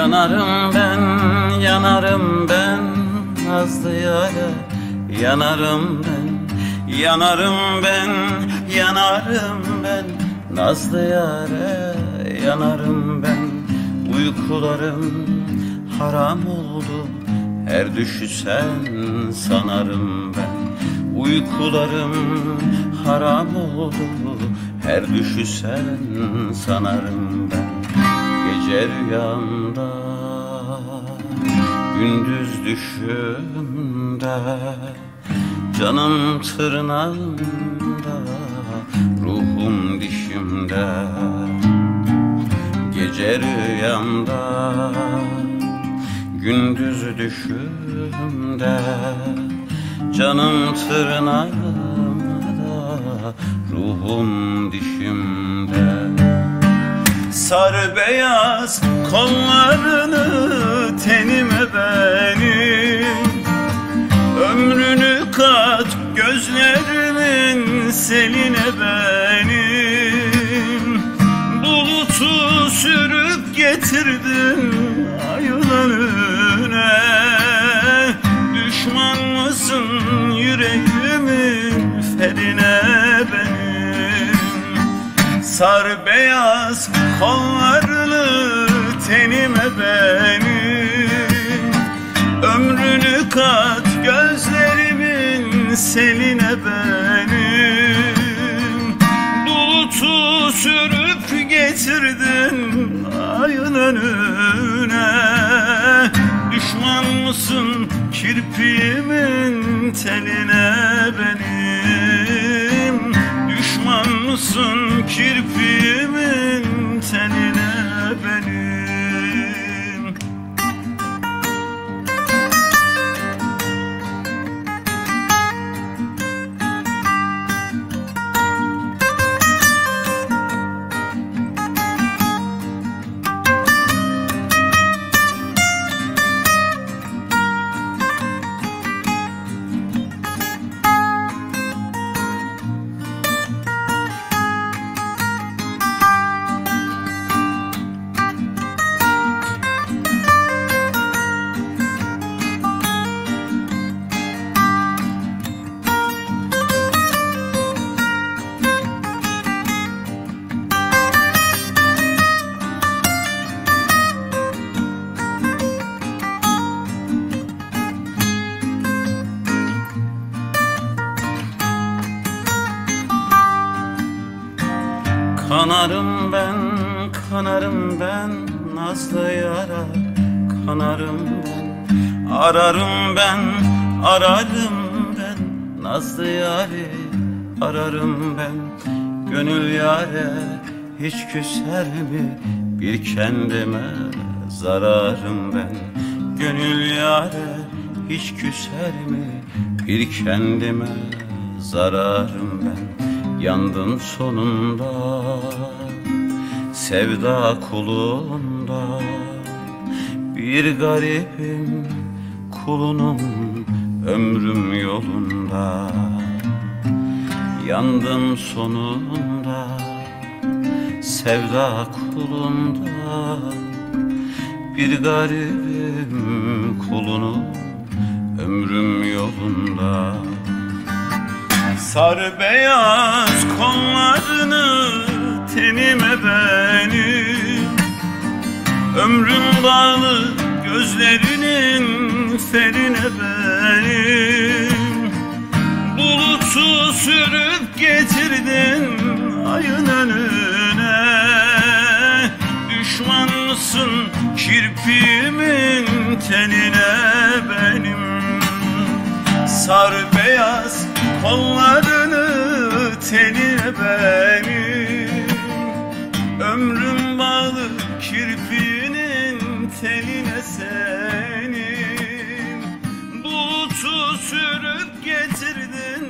Yanarım ben, yanarım ben Nazlı yara Yanarım ben, yanarım ben Yanarım ben Nazlı yara Yanarım ben Uykularım haram oldu. Her düşü sen sanarım ben. Uykularım haram oldu. Her düşü sen sanarım ben Gece rüyamda Gündüz düşümde Canım tırnağımda Ruhum dişimde. Gece rüyamda Gündüz düşümde Canım tırnağımda Ruhum dişimde Sar beyaz kollarını tenime benim. Ömrünü kat gözlerimin seline benim. Bulutu sürüp getirdin ayın önüne Düşman mısın yüreğimin ferine Sar beyaz kollarını tenime benim Ömrünü kat gözlerimin seline benim Bulutu sürüp getirdin ayın önüne. Düşman mısın kirpiğimin teline benim? Düşman mısın kirpiğimin Kanarım ben, kanarım ben Nazlı yara Kanarım ben, ararım ben Ararım ben. Nazlı yari Ararım ben. Gönül yare hiç küser mi? Bir kendime zararım ben. Gönül yare hiç küser mi? Bir kendime zararım ben Yandın sonunda Sevda kulunda. Bir garibim kulunum Ömrüm yolunda. Yandım sonunda Sevda kulunda. Bir garibim kulunum Ömrüm Sar beyaz kollarını tenime benim Ömrüm bağlı gözlerinin ferine benim Bulutu sürüp getirdin ayın önüne. Düşman mısın kirpiğimin tenine benim. Sar beyaz kollarını tenine benim. Ömrüm bağlı kirpiğinin teline senin. Bulutu sürüp getirdin